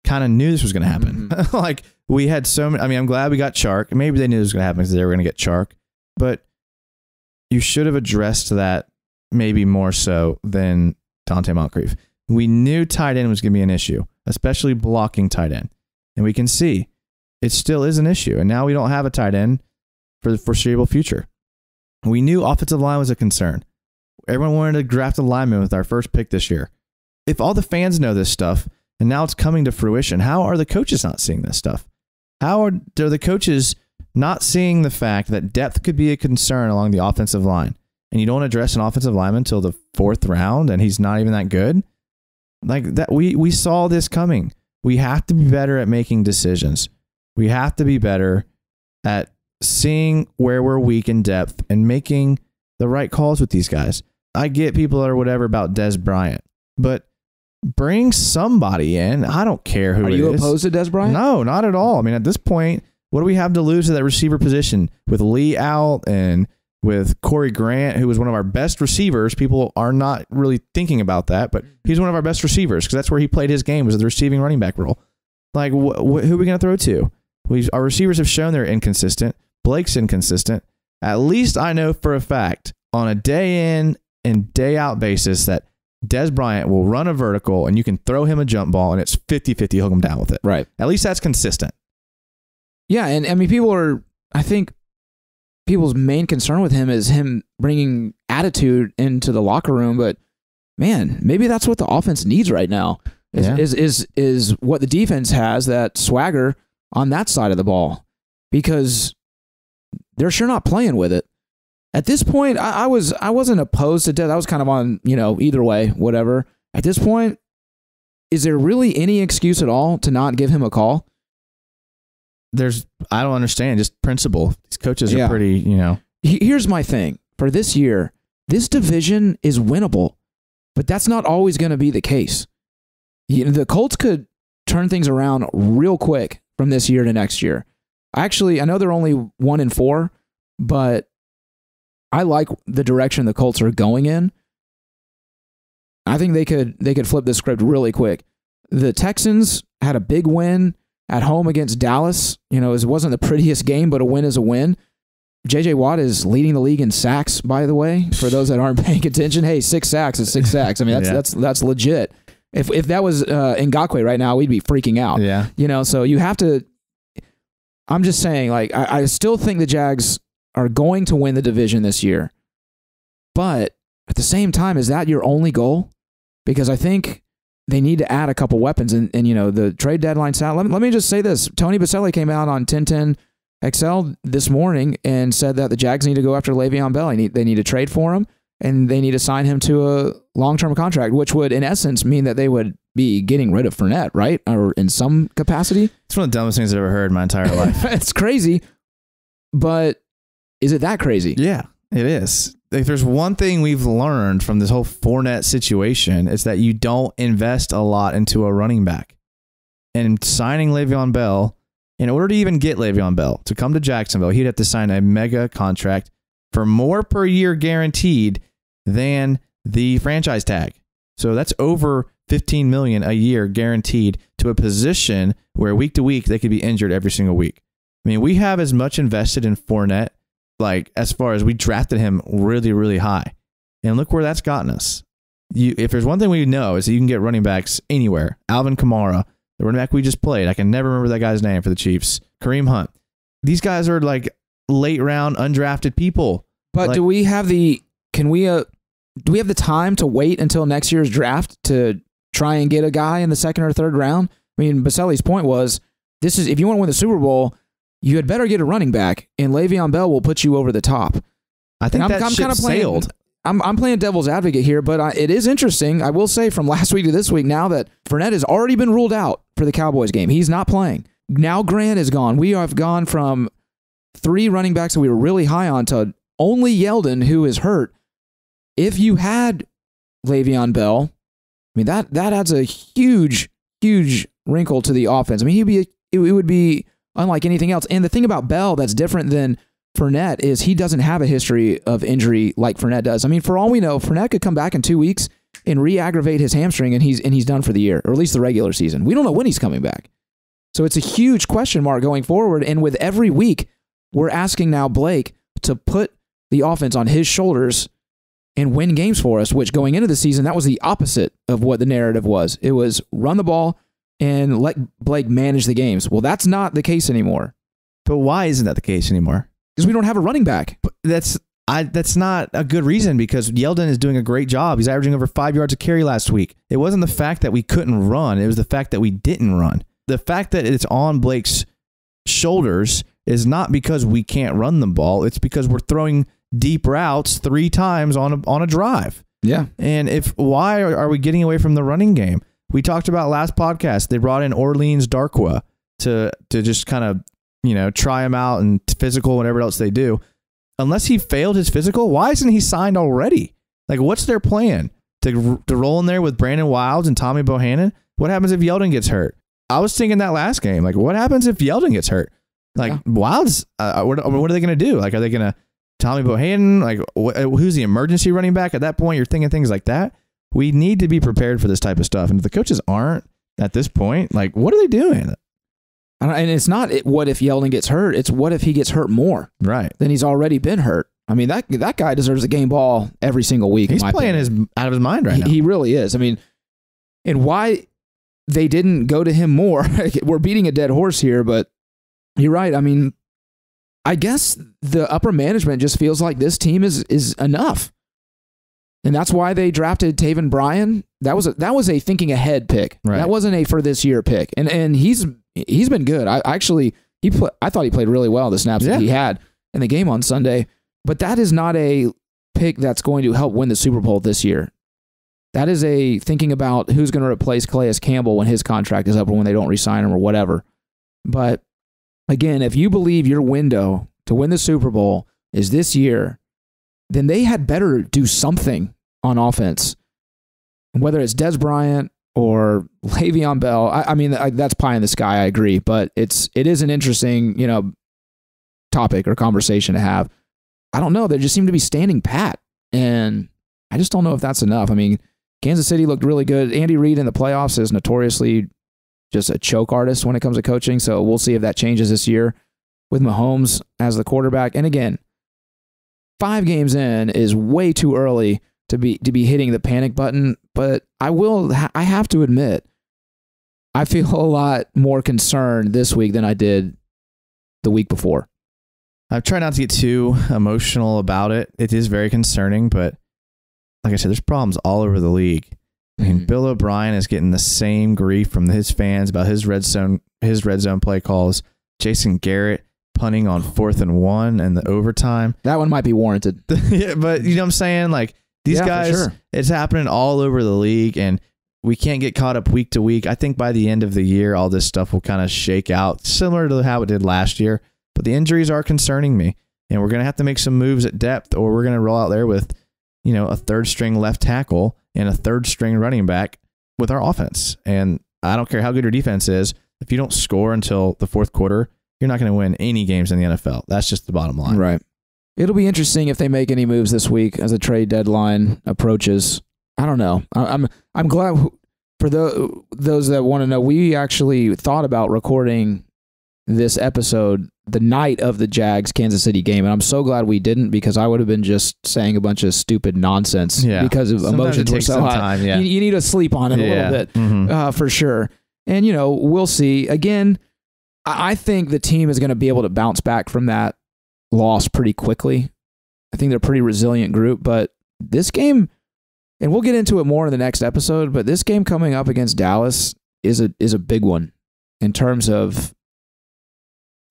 kind of knew this was going to happen. Mm-hmm. like we had so many. I mean, I'm glad we got Chark. Maybe they knew this was going to happen because they were going to get Chark. But you should have addressed that maybe more so than Donte Moncrief. We knew tight end was going to be an issue, especially blocking tight end. And we can see it still is an issue. And now we don't have a tight end for the foreseeable future. We knew offensive line was a concern. Everyone wanted to draft a lineman with our first pick this year. If all the fans know this stuff and now it's coming to fruition, how are the coaches not seeing this stuff? How are, are the coaches not seeing the fact that depth could be a concern along the offensive line? and you don't address an offensive lineman until the fourth round and he's not even that good. Like that we we saw this coming. We have to be better at making decisions. We have to be better at seeing where we're weak in depth and making the right calls with these guys. I get people or whatever about Dez Bryant, but bring somebody in. I don't care who Are you is. opposed to Dez Bryant? No, not at all. I mean, at this point, what do we have to lose to that receiver position with Lee out and with Corey Grant, who was one of our best receivers? People are not really thinking about that, but he's one of our best receivers because that's where he played his game was the receiving running back role. Like, wh- wh- who are we going to throw to? We our receivers have shown they're inconsistent. Blake's inconsistent. At least I know for a fact on a day in and day out basis that Dez Bryant will run a vertical and you can throw him a jump ball and it's 50-50 hook him down with it. Right. At least that's consistent. Yeah, and I mean, people are. I think people's main concern with him is him bringing attitude into the locker room. But man, maybe that's what the offense needs right now. Is Yeah. is, is is what the defense has that swagger on that side of the ball because they're sure not playing with it. At this point, I, I was I wasn't opposed to death. I was kind of on you know either way, whatever. At this point, is there really any excuse at all to not give him a call? There's I don't understand just principle. These coaches are pretty, you know. Here's my thing for this year this division is winnable, but that's not always going to be the case. You know, the Colts could turn things around real quick from this year to next year. Actually, I know they're only one in four, but I like the direction the Colts are going in. I think they could they could flip the script really quick. The Texans had a big win at home against Dallas. You know, it wasn't the prettiest game, but a win is a win. JJ Watt is leading the league in sacks, by the way. For those that aren't paying attention, hey, six sacks is six sacks. I mean, that's Yeah. that's that's legit. If if that was uh, Ngakoue right now, we'd be freaking out. Yeah. You know, so you have to. I'm just saying, like, I, I still think the Jags are going to win the division this year, but at the same time, is that your only goal? Because I think they need to add a couple weapons, and, and you know, the trade deadline's out. Let me, let me just say this: Tony Boselli came out on 1010 XL this morning and said that the Jags need to go after Le'Veon Bell. They need, they need to trade for him, and they need to sign him to a long term contract, which would, in essence, mean that they would be getting rid of Fournette, right, or in some capacity. It's one of the dumbest things I've ever heard in my entire life. it's crazy, but is it that crazy? yeah, it is. If there's one thing we've learned from this whole Fournette situation, it's that you don't invest a lot into a running back. And signing Le'Veon Bell, in order to even get Le'Veon Bell to come to Jacksonville, he'd have to sign a mega contract for more per year guaranteed than the franchise tag. So that's over 15 million a year guaranteed to a position where week to week they could be injured every single week. I mean, we have as much invested in Fournette, like as far as we drafted him really, really high. And look where that's gotten us. You, if there's one thing we know is that you can get running backs anywhere. Alvin Kamara, the running back we just played, I can never remember that guy's name for the Chiefs. Kareem Hunt. These guys are like late round undrafted people. But Like- do we have the? Can we? Uh, do we have the time to wait until next year's draft to try and get a guy in the second or third round? I mean, Boselli's point was, this is if you want to win the Super Bowl, you had better get a running back, and Le'Veon Bell will put you over the top. I think I'm- that I'm ship kinda playing- sailed. I'm I'm playing devil's advocate here, but I, it is interesting. I will say from last week to this week now that Fournette has already been ruled out for the Cowboys game. He's not playing. Now Grant is gone. We have gone from three running backs that we were really high on to only Yeldon who is hurt. If you had Le'Veon Bell, I mean that that adds a huge huge wrinkle to the offense. I mean he'd be it would be unlike anything else. And the thing about Bell that's different than Fournette is he doesn't have a history of injury like Fournette does. I mean, for all we know, Fournette could come back in two weeks and re-aggravate his hamstring, and he's and he's done for the year, or at least the regular season. We don't know when he's coming back, so it's a huge question mark going forward. And with every week, we're asking now Blake to put the offense on his shoulders and win games for us. Which going into the season, that was the opposite of what the narrative was. It was run the ball and let Blake manage the games. Well, that's not the case anymore But why isn't that the case anymore? because we don't have a running back. But that's I that's not a good reason because Yeldon is doing a great job. He's averaging over five yards a carry last week. It wasn't the fact that we couldn't run; it was the fact that we didn't run. The fact that it's on Blake's shoulders is not because we can't run the ball. It's because we're throwing deep routes three times on a, on a drive. Yeah. And if why are, are we getting away from the running game? We talked about last podcast. They brought in Orleans Darkwa to to just kind of you know try him out and physical whatever else they do. Unless he failed his physical, why isn't he signed already? Like, what's their plan to to roll in there with Brandon Wilds and Tommy Bohanon? What happens if Yeldon gets hurt? I was thinking that last game. Like, what happens if Yeldon gets hurt? Like, Yeah. Wilds, uh, uh what, uh, what are they going to do? Like, are they going to Tommy Bohanon? Like, wh- uh, who's the emergency running back? At that point, you're thinking things like that. We need to be prepared for this type of stuff. And if the coaches aren't at this point, like, what are they doing? And it's not it- what if Yeldon gets hurt. It's what if he gets hurt more Right. than he's already been hurt. I mean that that guy deserves a game ball every single week. He's playing opinion. his out of his mind right he, now. he really is. I mean, and why they didn't go to him more? We're beating a dead horse here, but you're right. I mean, I guess the upper management just feels like this team is is enough, and that's why they drafted Taven Bryan. That was a, that was a thinking ahead pick. Right. That wasn't a for this year pick, and and he's he's been good. I actually he pla I thought he played really well the snaps Yeah. that he had in the game on Sunday, but that is not a pick that's going to help win the Super Bowl this year. That is a thinking about who's going to replace Calais Campbell when his contract is up or when they don't resign him or whatever. But again, if you believe your window to win the Super Bowl is this year, then they had better do something on offense. Whether it's Dez Bryant or Le'Veon Bell, I, I mean I, that's pie in the sky. I agree, but it's it is an interesting you know topic or conversation to have. I don't know. They just seem to be standing pat, and I just don't know if that's enough. I mean, Kansas City looked really good. Andy Reid in the playoffs is notoriously just a choke artist when it comes to coaching. So we'll see if that changes this year with Mahomes as the quarterback. And again, five games in is way too early to be to be hitting the panic button. But I will. I have to admit, I feel a lot more concerned this week than I did the week before. I try not to get too emotional about it. It is very concerning, but like I said, there's problems all over the league. I mean, Mhm. Bill O'Brien is getting the same grief from his fans about his red zone his red zone play calls. Jason Garrett punting on fourth and one and the overtime. That one might be warranted. yeah, but you know what I'm saying? Like these Yeah, guys, sure. it's happening all over the league, and we can't get caught up week to week. I think by the end of the year, all this stuff will kind of shake out, similar to how it did last year. But the injuries are concerning me, and we're gonna have to make some moves at depth, or we're gonna roll out there with, you know, a third string left tackle and a third string running back with our offense. And I don't care how good your defense is, if you don't score until the fourth quarter, you're not going to win any games in the NFL. That's just the bottom line. Right. It'll be interesting if they make any moves this week as the trade deadline approaches. I don't know. I- I'm I'm glad for the, those that want to know. We actually thought about recording this episode the night of the Jags Kansas City game, and I'm so glad we didn't because I would have been just saying a bunch of stupid nonsense Yeah. because of Sometimes emotions were so high. time. Yeah. You, you need to sleep on it a little bit Mhm. uh, for sure. And you know, we'll see. Again, I, I think the team is going to be able to bounce back from that loss pretty quickly. I think they're a pretty resilient group, but this game, and we'll get into it more in the next episode. But this game coming up against Dallas is a is a big one in terms of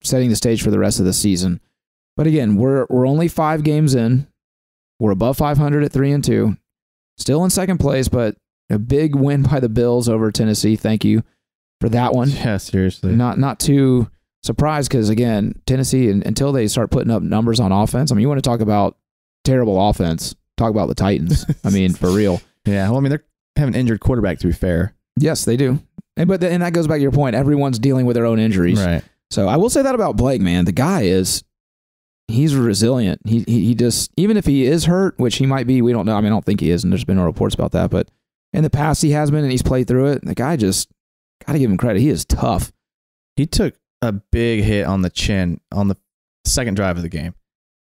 setting the stage for the rest of the season. But again, we're we're only five games in. We're above 500 at three and two, still in second place, but a big win by the Bills over Tennessee. Thank you for that one. Yeah, seriously. Not not too surprised because again, Tennessee and, until they start putting up numbers on offense. I mean, you want to talk about terrible offense? Talk about the Titans. I mean, for real. Yeah, well, I mean, they're have an injured quarterback. To be fair, Yes, they do. And but and that goes back to your point. Everyone's dealing with their own injuries. right? So I will say that about Blake, man. The guy is he's resilient. He, he he just even if he is hurt, which he might be, we don't know. I mean, I don't think he is, and there's been no reports about that. But in the past, he has been, and he's played through it. The guy just got to give him credit. He is tough. He took a big hit on the chin on the second drive of the game,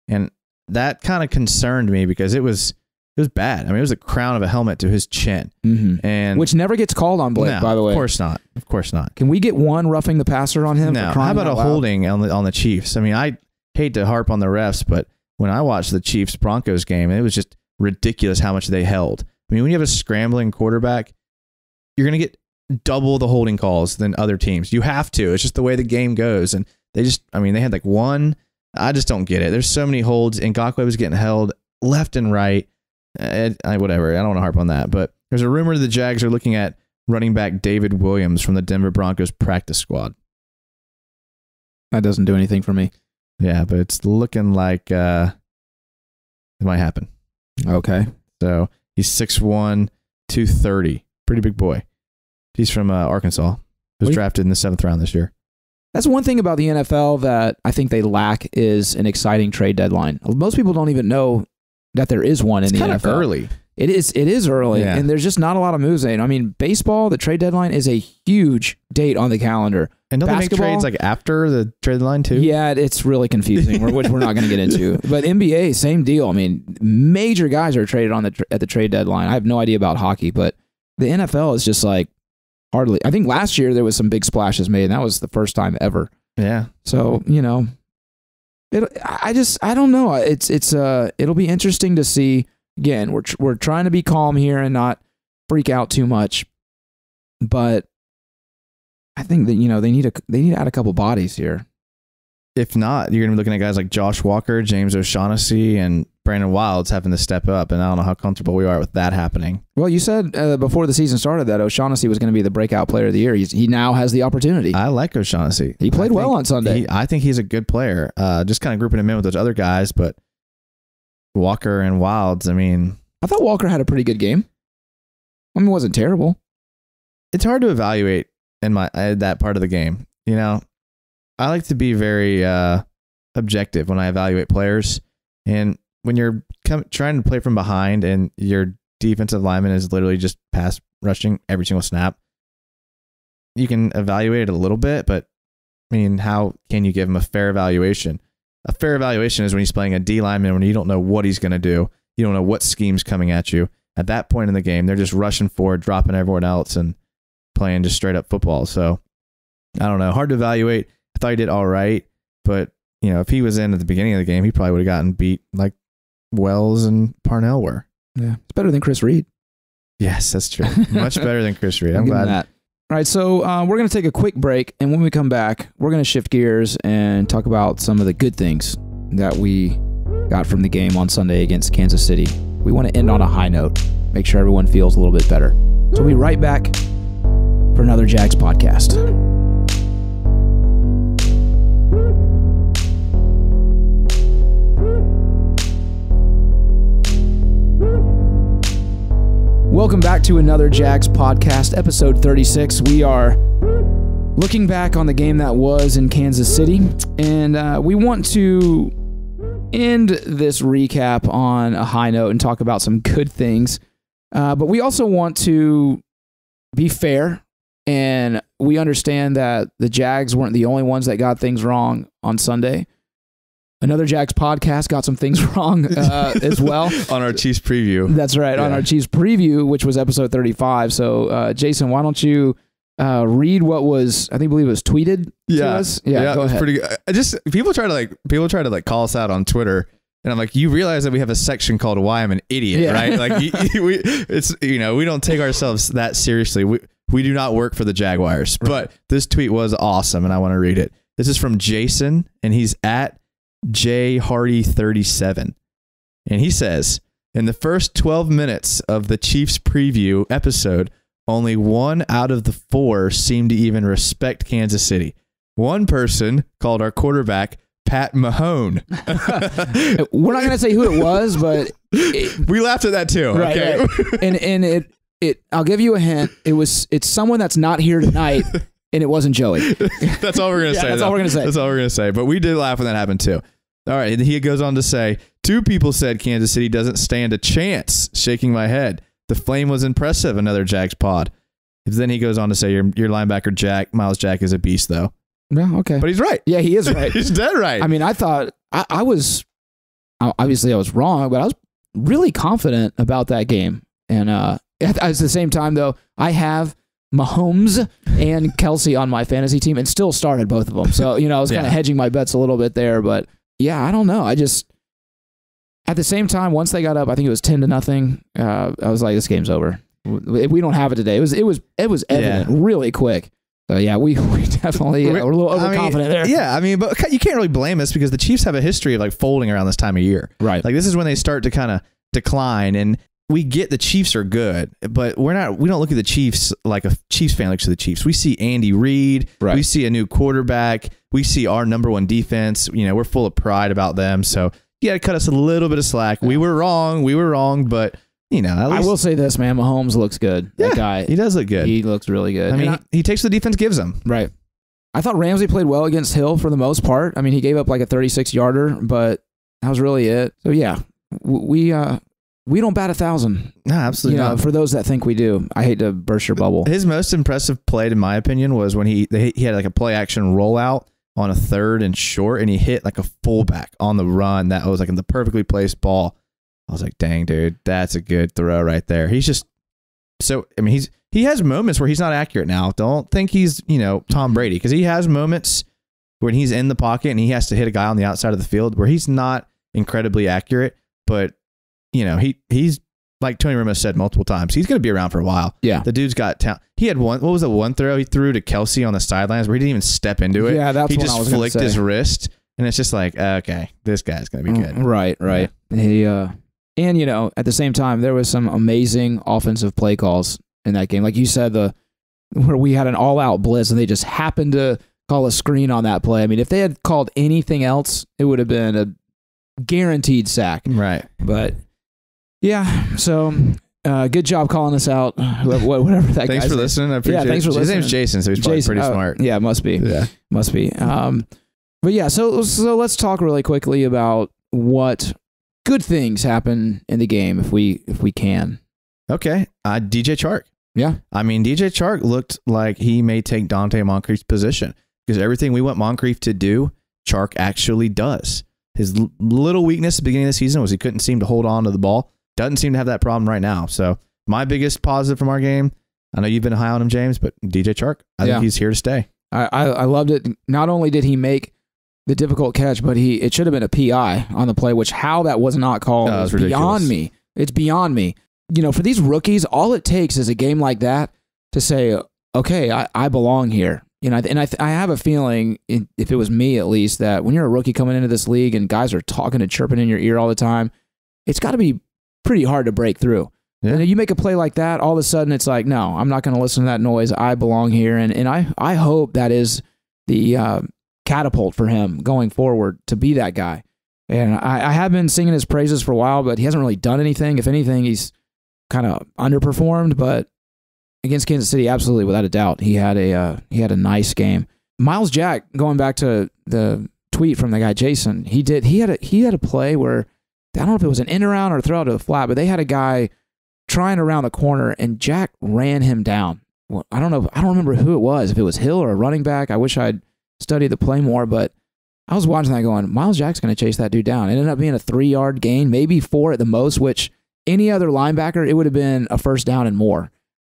and that kind of concerned me because it was it was bad. I mean, it was the crown of a helmet to his chin, Mm-hmm. and Which never gets called on Blake, No, by the way. of course not, of course not. Can we get one roughing the passer on him? No, how about a loud? holding on the on the Chiefs? I mean, I hate to harp on the refs, but when I watched the Chiefs Broncos game, it was just ridiculous how much they held. I mean, when you have a scrambling quarterback, you're going to get double the holding calls than other teams. You have to. It's just the way the game goes. And they just, I mean, they had like one I just don't get it. There's so many holds. Ngakoue was getting held left and right. Uh, I, whatever. I don't want to harp on that. But there's a rumor the Jags are looking at running back David Williams from the Denver Broncos practice squad. That doesn't do anything for me. Yeah, but it's looking like uh, it might happen. Okay. So he's 6'1, 230. Pretty big boy. He's from uh, Arkansas. Was drafted in the seventh round this year. That's one thing about the NFL that I think they lack is an exciting trade deadline. Most people don't even know that there is one in It's the NFL. early. It is. It is early, Yeah. and there's just not a lot of moves. In. I mean, baseball, the trade deadline is a huge date on the calendar. And don't Basketball? they make trades like after the trade deadline too? Yeah, it's really confusing, which we're not going to get into. But NBA, same deal. I mean, major guys are traded on the at the trade deadline. I have no idea about hockey, but the NFL is just like hardly. I think last year there was some big splashes made, and that was the first time ever. Yeah. So you know, it. I just I don't know. It's it's uh it'll be interesting to see. Again, we're tr- we're trying to be calm here and not freak out too much, but I think that you know they need a they need to add a couple bodies here. If not, you're going to be looking at guys like Josh Walker, James O'Shaughnessy, and Brandon Wilds having to step up. And I don't know how comfortable we are with that happening. Well, you said uh, before the season started that O'Shaughnessy was going to be the breakout player of the year. He's, he now has the opportunity. I like O'Shaughnessy. he played I well on Sunday. he- I think he's a good player. Uh, just kind of grouping him in with those other guys, but Walker and Wilds, I mean, I thought Walker had a pretty good game. I mean, it wasn't terrible. it's hard to evaluate in my uh, that part of the game. You know, I like to be very uh, objective when I evaluate players, and when you're trying to play from behind and your defensive lineman is literally just pass rushing every single snap, you can evaluate it a little bit, but I mean, how can you give him a fair evaluation? A fair evaluation is when he's playing a D lineman when you don't know what he's going to do. You don't know what scheme's coming at you. At that point in the game, they're just rushing forward, dropping everyone else, and playing just straight up football. So I don't know. Hard to evaluate. I thought he did all right, but you know, if he was in at the beginning of the game, he probably would have gotten beat like Wells and Parnell were. Yeah, it's better than Chris Reed. Yes, that's true. Much better than Chris Reed. I'm glad. that. All right, so uh, we're going to take a quick break, and when we come back, we're going to shift gears and talk about some of the good things that we got from the game on Sunday against Kansas City. We want to end on a high note, make sure everyone feels a little bit better. So we'll be right back for another Jags podcast. Welcome back to another Jags podcast, episode 36. We are looking back on the game that was in Kansas City, and uh, we want to end this recap on a high note and talk about some good things. Uh, but we also want to be fair, and we understand that the Jags weren't the only ones that got things wrong on Sunday. Another Jags podcast got some things wrong uh, as well. On our Chiefs preview, That's right. On Yeah. our Chiefs preview, which was episode 35. So, uh, Jason, why don't you uh, read what was, I think, believe it was tweeted to yeah, us? Yeah, it go was ahead. pretty good. I just people try to like people try to like call us out on Twitter. And I'm like, you realize that we have a section called "Why I'm an Idiot," Yeah. right? Like, you, you- we, it's you know, we don't take ourselves that seriously. We we do not work for the Jaguars, but this tweet was awesome, and I want to read it. This is from Jason, and he's at J Hardy 37, and he says, in the first 12 minutes of the Chiefs preview episode, only one out of the four seemed to even respect Kansas City. One person called our quarterback Pat Mahone. We're not going to say who it was, but it, we laughed at that too. Right, okay. and and it it I'll give you a hint. It was it's someone that's not here tonight, and it wasn't Joey. that's all we're gonna Yeah, say. that's though. all we're gonna say. That's all we're gonna say. But we did laugh when that happened too. All right, and he goes on to say, two people said Kansas City doesn't stand a chance. Shaking my head. The flame was impressive. Another Jags pod. Then he goes on to say, your your linebacker Jack Myles Jack is a beast though. Yeah, okay. But he's right. yeah, he is right. he's dead right. I mean, I thought I, I was obviously I was wrong, but I was really confident about that game. And uh, at, at the same time, though, I have Mahomes and Kelce on my fantasy team, and still started both of them. So you know, I was kind Yeah. of hedging my bets a little bit there. But yeah, I don't know. I just at the same time, once they got up, I think it was ten to nothing. Uh, I was like, this game's over. We we don't have it today. It was it was it was evident really quick. So yeah, we, we definitely uh, We- we're a little I mean, overconfident there. Yeah, I mean, but you can't really blame us because the Chiefs have a history of like folding around this time of year. Right. Like this is when they start to kind of decline, and we get the Chiefs are good, but we're not. We don't look at the Chiefs like a Chiefs fan looks at the Chiefs. We see Andy Reid. Right. We see a new quarterback. We see our number one defense. You know, we're full of pride about them. So you got to cut us a little bit of slack. We were wrong. We were wrong, but you know, I will say this, man. Mahomes looks good. Yeah, that guy, he does look good. he looks really good. I mean, And he, he takes what the defense gives him. Right. I thought Ramsey played well against Hill for the most part. I mean, he gave up like a 36 yarder, but that was really it. So yeah, we uh we don't bat a thousand. No, absolutely You know, not. for those that think we do, I hate to burst your bubble. His most impressive play, in my opinion, was when he he had like a play action rollout on a third and short, and he hit like a fullback on the run. That was like in the perfectly placed ball. I was like, "Dang, dude, that's a good throw right there." He's just so. I mean, he's he has moments where he's not accurate. Now, don't think he's you know Tom Brady because he has moments when he's in the pocket and he has to hit a guy on the outside of the field where he's not incredibly accurate. But you know, he he's like Tony Romo said multiple times, he's going to be around for a while. Yeah. The dude's got talent. He had one. What was the one throw he threw to Kelce on the sidelines where he didn't even step into it? Yeah, that's he just flicked his wrist, and it's just like, okay, this guy's gonna be good. Mm, Right, right. He uh and you know, at the same time there was some amazing offensive play calls in that game. Like you said the where we had an all-out blitz and they just happened to call a screen on that play. I mean, if they had called anything else, it would have been a guaranteed sack. Right. But yeah, so uh, good job calling us out. Whatever that Thanks for listening. I appreciate thanks it. for His listening. name's Jason, so he's probably Jason, pretty oh, smart. Yeah, must be. Yeah. Must be. Um, but yeah, so so let's talk really quickly about what good things happen in the game if we if we can. Okay. Uh, DJ Chark. Yeah. I mean, DJ Chark looked like he may take Donte Moncrief's position because everything we want Moncrief to do, Chark actually does. His l- little weakness at the beginning of the season was he couldn't seem to hold on to the ball. Doesn't seem to have that problem right now. So my biggest positive from our game, I know you've been high on him, James, but DJ Chark, I Yeah. think he's here to stay. I, I I loved it. Not only did he make the difficult catch, but he it should have been a PI on the play, which how that was not called is it's beyond me. It's beyond me. You know, for these rookies, all it takes is a game like that to say, okay, I, I belong here. You know, and I th- I have a feeling, if it was me at least, that when you're a rookie coming into this league and guys are talking and chirping in your ear all the time, it's got to be pretty hard to break through. Yeah. And you make a play like that, all of a sudden it's like, no, I'm not going to listen to that noise. I belong here, and and I I hope that is the uh, catapult for him going forward to be that guy. And I, I have been singing his praises for a while, but he hasn't really done anything. If anything, he's kind of underperformed. But against Kansas City, absolutely, without a doubt, he had a uh, he had a nice game. Myles Jack, going back to the tweet from the guy Jason, he did he had a he had a play where I don't know if it was an in around or a throw out to the flat, but they had a guy trying around the corner and Jack ran him down. Well, I don't know. I don't remember who it was. If it was Hill or a running back, I wish I'd studied the play more. But I was watching that going, Myles Jack's going to chase that dude down. It ended up being a three yard gain, maybe four at the most. Which any other linebacker, it would have been a first down and more.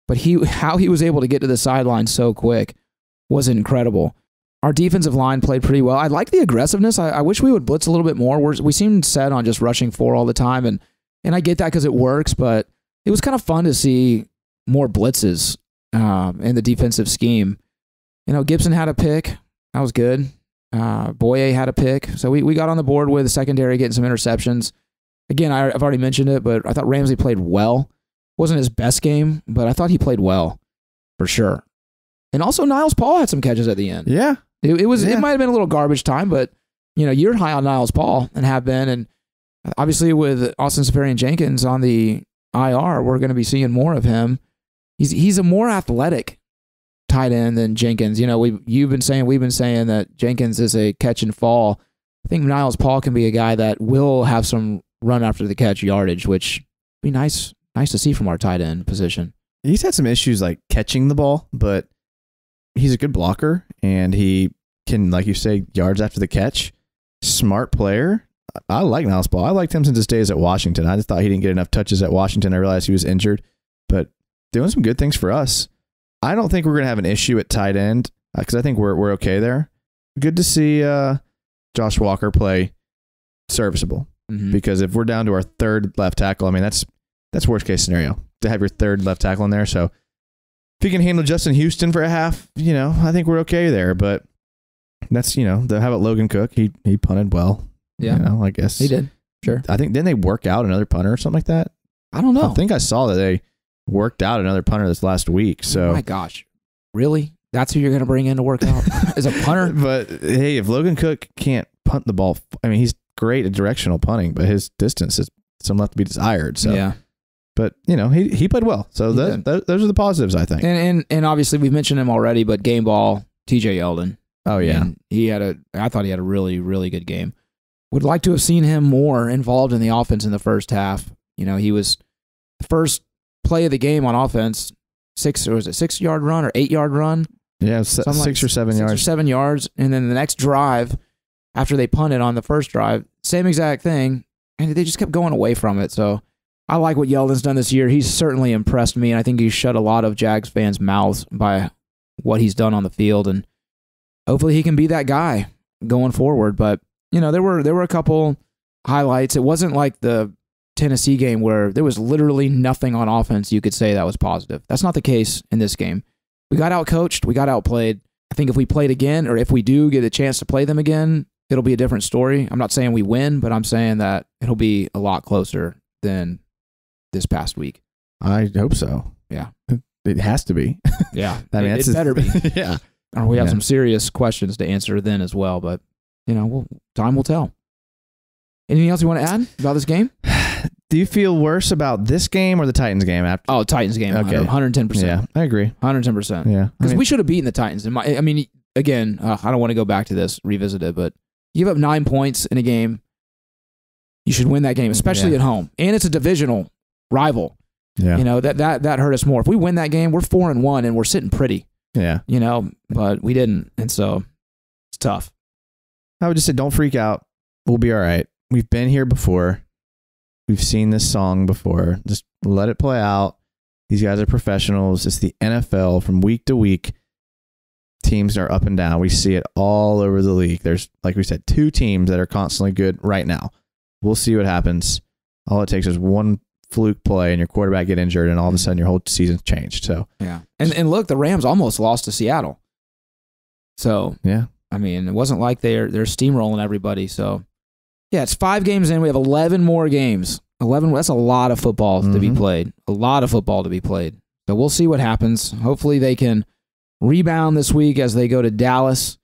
But he, how he was able to get to the sideline so quick was incredible. Our defensive line played pretty well. I like the aggressiveness. I, I wish we would blitz a little bit more. We're, we seem set on just rushing four all the time, and and I get that because it works. But it was kind of fun to see more blitzes um, in the defensive scheme. You know, Gipson had a pick. That was good. Uh, Bouye had a pick. So we, we got on the board with the secondary getting some interceptions. Again, I, I've already mentioned it, but I thought Ramsey played well. Wasn't his best game, but I thought he played well for sure. And also, Niles Paul had some catches at the end. Yeah. It, it was Yeah. it might have been a little garbage time, but you know you're high on Niles Paul and have been, and obviously with Austin Seferian-Jenkins on the IR, we're going to be seeing more of him. He's he's a more athletic tight end than Jenkins. You know, we you've been saying we've been saying that Jenkins is a catch and fall. I think Niles Paul can be a guy that will have some run after the catch yardage, which be nice nice to see from our tight end position. He's had some issues like catching the ball, but he's a good blocker and he can, like you say, yards after the catch. Smart player. I like Niles Paul. I liked him since his days at Washington. I just thought he didn't get enough touches at Washington. I realized he was injured, but doing some good things for us. I don't think we're going to have an issue at tight end because I think we're we're okay there. Good to see uh, Josh Walker play serviceable Mhm. because if we're down to our third left tackle, I mean that's that's worst case scenario to have your third left tackle in there. So if he can handle Justin Houston for a half, you know, I think we're okay there. But that's you know, the how about Logan Cooke? He he punted well. Yeah. you know, I guess He did. Sure. I think didn't they work out another punter or something like that? I don't know. I think I saw that they worked out another punter this last week. oh So, my gosh. Really? That's who you're going to bring in to work out as a punter? but hey, if Logan Cooke can't punt the ball, I mean, he's great at directional punting, but his distance is some left to be desired. So, Yeah. But you know, he he played well. So those are the positives, I think. And, and and obviously we've mentioned him already, but game ball, TJ Yeldon. oh yeah, And he had a I thought he had a really, really good game. Would like to have seen him more involved in the offense in the first half. You know, he was the first play of the game on offense, six or was it six yard run or eight yard run? yeah, Something like six or seven six yards. or seven yards, and then the next drive, after they punted on the first drive, same exact thing, and they just kept going away from it. So I like what Yeldon's done this year. He's certainly impressed me, and I think he's shut a lot of Jags fans' mouths by what he's done on the field, and hopefully he can be that guy going forward. But you know, there were there were a couple highlights. It wasn't like the Tennessee game where there was literally nothing on offense you could say that was positive. That's not the case in this game. We got outcoached, we got outplayed. I think if we played again, or if we do get a chance to play them again, it'll be a different story. I'm not saying we win, but I'm saying that it'll be a lot closer than this past week. I hope so. Yeah. it has to be. Yeah, I mean, it, better be. yeah. Or we have Yeah. some serious questions to answer then as well. But you know, we'll, time will tell. Anything else you want to add about this game? Do you feel worse about this game or the Titans game after? Oh, Titans game, Okay. 110 percent, Yeah, I agree. 110 percent. Yeah, I Because mean, we should have beaten the Titans. In my, I mean, again, uh, I don't want to go back to this, revisit it, but you give up nine points in a game, you should win that game, especially Yeah. at home, and it's a divisional rival. yeah, You know that that that hurt us more. If we win that game, we're four and one, and we're sitting pretty. yeah. You know, but we didn't, and so it's tough. I would just say, don't freak out. We'll be all right. We've been here before. We've seen this song before. Just let it play out. These guys are professionals. It's the NFL from week to week. Teams are up and down. We see it all over the league. There's, like we said, two teams that are constantly good right now. We'll see what happens. All it takes is one fluke play and your quarterback get injured, and all of a sudden your whole season's changed. So, Yeah, and and look, the Rams almost lost to Seattle. So yeah. I mean, it wasn't like they're they're steamrolling everybody. So, yeah, it's five games in. We have eleven more games. Eleven. That's a lot of football to be Mhm. played. A lot of football to be played. So we'll see what happens. Hopefully, they can rebound this week as they go to Dallas,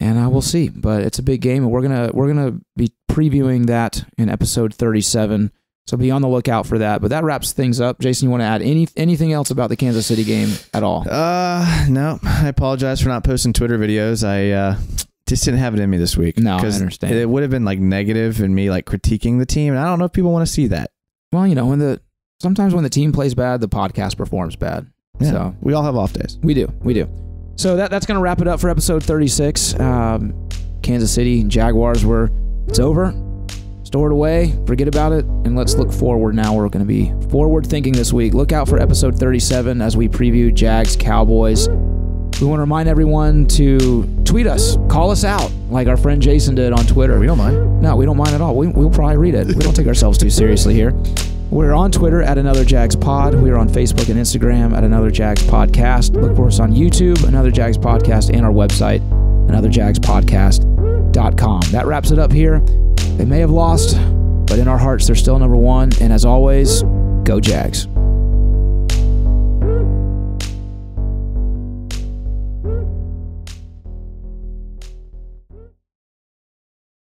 and uh, we'll see. But it's a big game, and we're gonna we're gonna be previewing that in episode thirty-seven. So be on the lookout for that. But that wraps things up. Jason, you want to add any anything else about the Kansas City game at all? Uh, no. I apologize for not posting Twitter videos. I uh, just didn't have it in me this week. No, I understand. It would have been like negative and me like critiquing the team, and I don't know if people want to see that. Well, you know, when the sometimes when the team plays bad, the podcast performs bad. Yeah. So we all have off days. we do, we do. So that that's gonna wrap it up for episode 36. Um, Kansas City Jaguars were it's over, stored away, forget about it, and let's look forward. Now we're gonna be forward thinking this week. Look out for episode 37 as we preview Jags Cowboys. We want to remind everyone to tweet us, call us out, like our friend Jason did on Twitter. We don't mind. No, we don't mind at all. We, we'll probably read it. We don't take ourselves too seriously here. We're on Twitter at Another Jags Pod. We are on Facebook and Instagram at Another Jags Podcast. Look for us on YouTube, Another Jags Podcast, and our website, AnotherJagsPodcast.com. That wraps it up here. They may have lost, but in our hearts, they're still number one. And as always, go Jags.